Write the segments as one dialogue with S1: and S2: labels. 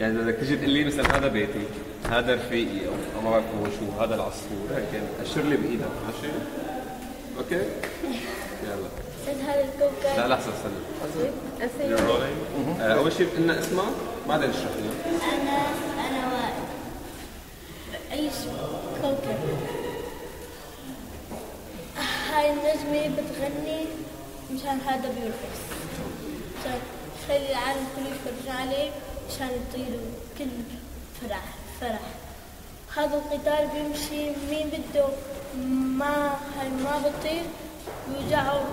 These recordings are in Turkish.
S1: يعني بدك تجي تقول لي مثلا هذا بيتي هذا رفيقي أو ما بعرف هو شو هذا العصفور هيك أشر لي بإيدك ماشي؟ أوكي؟ يلا.
S2: هذا الكوكب.
S1: لا لحظه استنى أول شيء قلنا اسمها بعدين اشرح لنا
S2: أنا أنا وائل أعيش كوكب. هاي النجمة بتغني مشان هذا بيرقص. مشان تخلي العالم كله يتفرج عليه. مشان يطيروا كل فرح فرح هذا القطار بيمشي مين بده ما هاي ما بطير ويوجعه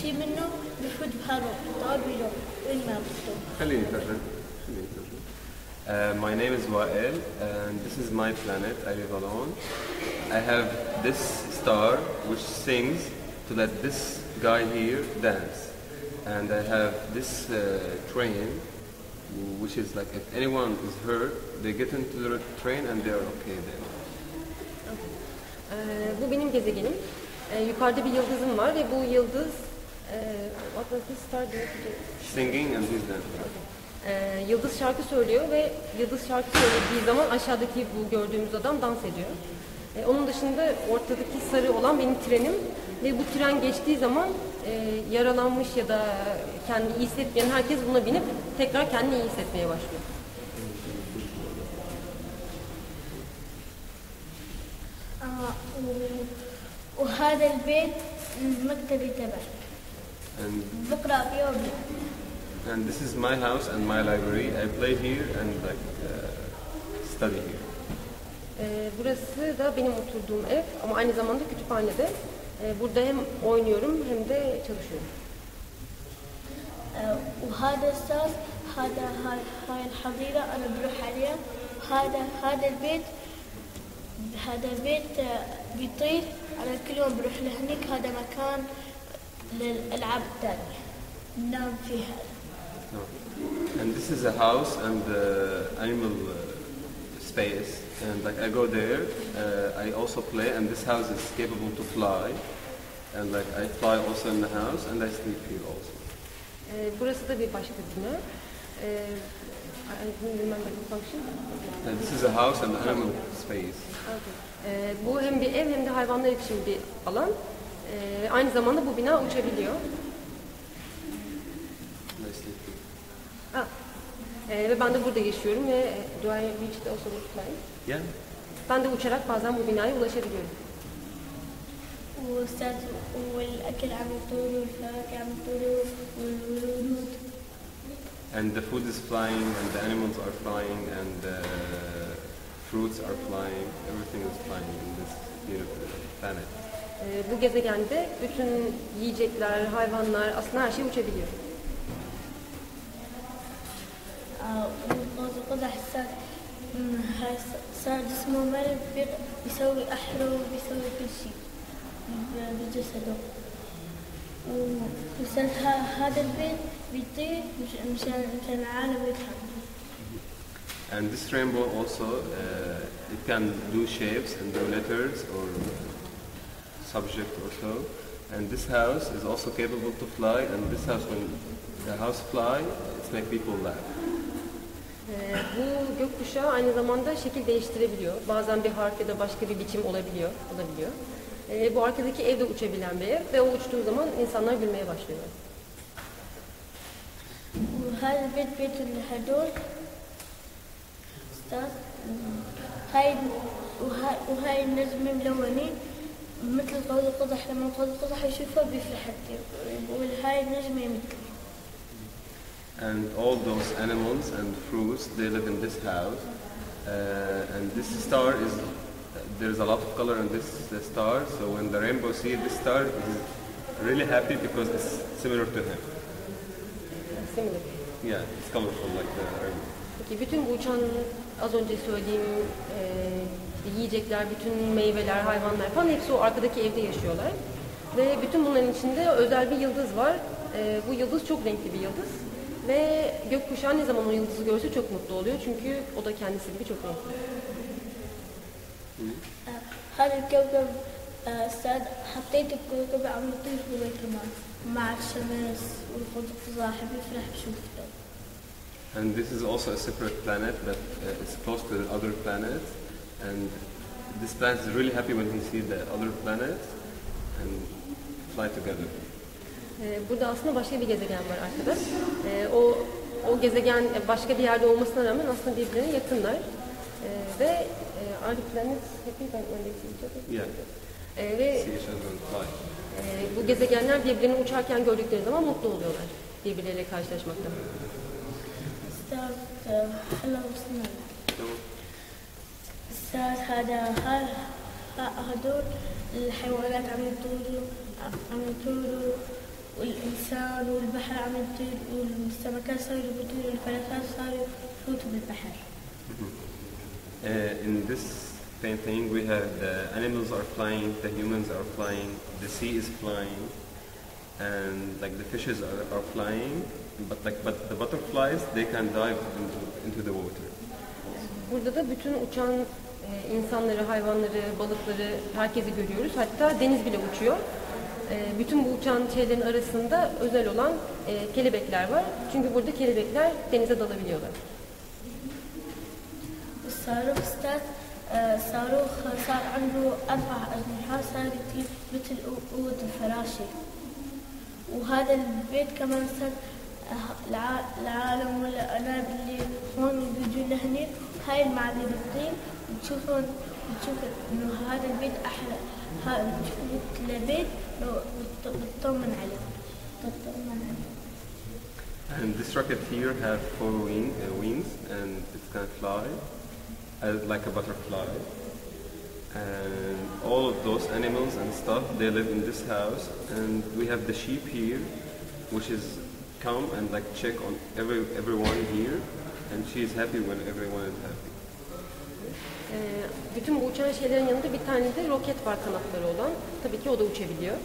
S2: شي منه بفوت بهذا القطار بيروح وين ما بده
S1: خليني أترجم خليني أترجم Uh, my name is Wael and this is my planet. I live alone. I have this star which sings to let this guy here dance. And I have this uh, train which is like if anyone is hurt, they get into the train and they are okay then.
S3: Ee, bu benim gezegenim. Ee, yukarıda bir yıldızım var ve bu yıldız e, what does this star do?
S1: Singing and he's dancing.
S3: Ee, yıldız şarkı söylüyor ve yıldız şarkı söylediği zaman aşağıdaki bu gördüğümüz adam dans ediyor. Ee, onun dışında ortadaki sarı olan benim trenim ve bu tren geçtiği zaman e, yaralanmış ya da kendini iyi hissetmeyen herkes buna binip tekrar kendini iyi hissetmeye başlıyor.
S2: آه و- وهذا البيت المكتبي تبعي
S1: And
S2: بقرا فيه وبنام
S1: and this is my house and my library. I play here and like uh, study here.
S3: Ee, burası da benim oturduğum ev ama aynı zamanda kütüphanede. Burada hem oynuyorum hem de çalışıyorum.
S2: وهذا الساس هذا هاي, الحظيرة أنا بروح عليها هذا هذا البيت هذا البيت بيطير أنا كل يوم بروح لهنيك هذا مكان للألعاب الثانية ننام فيها.
S1: And this is a house and uh, animal uh, space. And like I go there, uh, I also play. And this house is capable to fly. And like I fly also in the house and I sleep here also.
S3: Ee, burası da bir başka bina. Ee.
S1: And this is a house and animal space.
S3: Okay. Ee, bu hem bir ev hem de hayvanlar için bir alan. Aynı zamanda bu bina uçabiliyor.
S1: I sleep here.
S3: Ha. Ee, ve ben de burada yaşıyorum ve e, do I reach the also with flying?
S1: Yeah.
S3: Ben de uçarak bazen bu binaya ulaşabiliyorum.
S2: والأستاذ والأكل عم يطول والفواكه عم يطول والورود
S1: And the food is flying and the animals are flying and the fruits are flying. Everything is flying in this beautiful planet.
S3: Ee, bu gezegende bütün yiyecekler, hayvanlar, aslında her şey uçabiliyor.
S2: آه، والقوس القزح صار جسمه بيق- بيسوي أحرى وبيسوي كل شيء بجسده و- وصار ه- هذا البيت بيطير مش- مشان مشان العالم يضحك
S1: And this rainbow also, uh, it can do shapes and do letters or subject or so. And this house is also capable to fly. And this house, when the house fly, it's make people laugh.
S3: Ee, bu gökkuşağı aynı zamanda şekil değiştirebiliyor. Bazen bir harf ya da başka bir biçim olabiliyor. olabiliyor. Ee, bu arkadaki ev de uçabilen bir ev ve o uçtuğu zaman insanlar gülmeye başlıyorlar.
S2: وهذا البيت بيت الهدول أستاذ هاي وهاي, وهاي النجمة ملونين مثل قوس القزح لما قوس القزح يشوفها بيفرح يقول هاي النجمة مثلي
S1: And all those animals and fruits, they live in this house. Uh, and this star is, there's a lot of color in this star. So when the rainbow see this star, is really happy because it's similar to him.
S3: Similar.
S1: Yeah, it's colorful like the rainbow.
S3: Peki bütün bu uçan az önce söylediğim e, yiyecekler, bütün meyveler, hayvanlar falan hepsi o arkadaki evde yaşıyorlar. Ve bütün bunların içinde özel bir yıldız var. E, bu yıldız çok renkli bir yıldız. Ve gökkuşağı ne zaman o yıldızı görse çok mutlu oluyor. Çünkü o da kendisi gibi çok renkli.
S2: آه، هذا الكوكب آه، أستاذ حطيت الكوكب عم يطير هو كمان مع الشمس والقزح بيفرح بشوفته
S1: And this is also a separate planet that uh, is close to the other planet. And this planet is really happy when he sees the other planet and fly together.
S3: Ee, Burada aslında başka bir gezegen var arkada. Ee, O o gezegen başka bir yerde olmasına rağmen aslında birbirine yakınlar. Ee, Ve e, are the planets happy when when they see each other?
S1: Yeah,
S3: Ee, Ve
S1: see each other and fly.
S3: e, bu gezegenler birbirini uçarken gördükleri zaman mutlu oluyorlar. Birbirleriyle karşılaşmaktan.
S2: أستاذ آه، هلا وسهلا أستاذ هذا ها- ها- هدول الحيوانات عم يطيروا عم يطيروا والإنسان والبحر عم يطير والسمكات صاروا بيطيروا والفلكات صاروا يفوتوا بالبحر
S1: Uh, in this painting, we have the animals are flying, the humans are flying, the sea is flying, and like the fishes are, are flying, but like but the butterflies they can dive into, into the water.
S3: Burada da bütün uçan e, insanları, hayvanları, balıkları, herkesi görüyoruz. Hatta deniz bile uçuyor. E, bütün bu uçan şeylerin arasında özel olan e, kelebekler var. Çünkü burada kelebekler denize dalabiliyorlar.
S2: الصاروخ أستاذ آه، صاروخ صار عنده أربع أجنحة صار يطير مثل قوة الفراشة وهذا البيت كمان صار آه، الع- العالم والأناب اللي هون بيجوا لهنيك هاي المعدة بتطير بتشوفون بتشوف إنه هذا البيت أحلى هذا بتشوف مثل بيت لو بت- بتطمن عليه بتطمن عليه
S1: And this rocket here have four wing, uh, wings, and it can fly uh, like a butterfly. And all of those animals and stuff, they live in this house. And we have the sheep here, which is come and like check on every everyone here, and she is happy when everyone is happy.
S3: Ee, bütün bu uçan şeylerin yanında bir tane de roket var kanatları olan. Tabii ki o da uçabiliyor.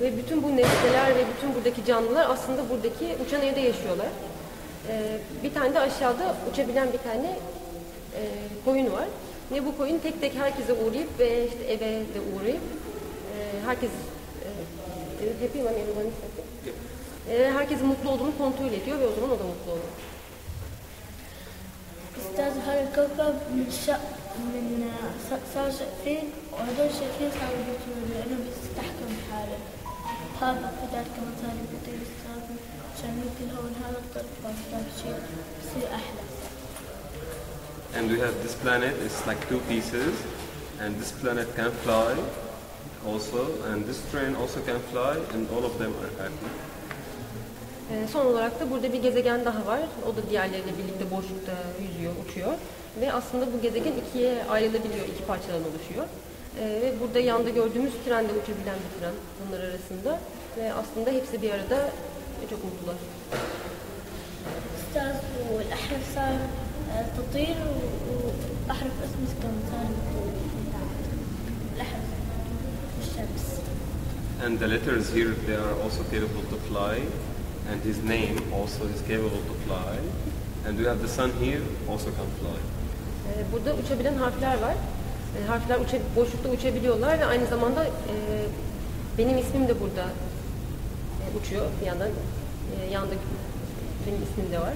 S3: Ve bütün bu nesneler ve bütün buradaki canlılar aslında buradaki uçan evde yaşıyorlar. Ee, bir tane de aşağıda uçabilen bir tane e, koyun var. Ve bu koyun tek tek herkese uğrayıp ve işte eve de uğrayıp e, herkes e, e happy, I'm herkesin mutlu olduğunu kontrol ediyor ve o zaman o da mutlu oluyor.
S2: İstersen harika şey- من شا من ص- صار شقفين وهذول شقفين صاروا بيطيروا لأنه بيستحكم بحاله هذا قدر كمان صار بيطير أستاذ عشان يمكن هون هذا الطرف أستاذ شيء بصير أحلى
S1: And we have this planet. It's like two pieces, and this planet can fly also, and this train also can fly, and all of them are happy.
S3: Ee, Son olarak da burada bir gezegen daha var. O da diğerleriyle birlikte boşlukta yüzüyor, uçuyor. Ve aslında bu gezegen ikiye ayrılabiliyor, iki parçadan oluşuyor. Ee, Ve burada yanda gördüğümüz tren de uçabilen bir tren bunlar arasında. Ve aslında hepsi bir arada ve çok mutlular.
S2: أستاذ والأحرف صار آه، تطير و- وأحرف اسمه كمان صار الأحرف الشمس
S1: And the letters here, they are also capable to fly, and his name also is capable to fly. And we have the sun here, also can fly.
S3: Ee, Burada uçabilen harfler var. Ee, Harfler uça- boşlukta uçabiliyorlar ve aynı zamanda e, benim ismim de burada e, uçuyor bir yandan. E, Yanda benim ismim de var.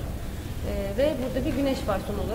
S3: E, Ve burada bir güneş var son olarak.